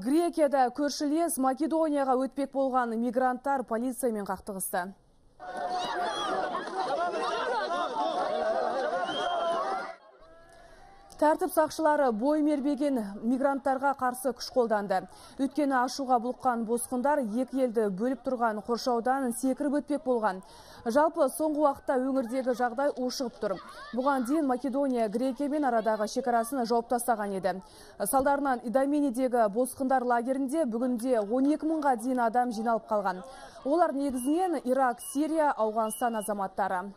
Грекияда көршілес Македонияға өтпек болған мигранттар полициямен қақтығысты. Тәртіп сақшылары бой мербеген мигранттарға қарсы күш қолданды. Өткені ашуға бұлыққан босқындар екі елді бөліп тұрған қоршаудан секіріп өтпек болған. Жалпы соңғы уақытта өңірдегі жағдай ушығып тұр. Бұған дейін Македония Грекиямен арадағы шекарасын жауып тастаған еді. Салдарынан Идоменидегі босқындар лагерінде бүгінде 12 мыңға дейін адам жиналып қалған. Олар негізінен Ирак, Сирия, Ауғанстан азаматтары.